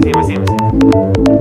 すいませんません。まで言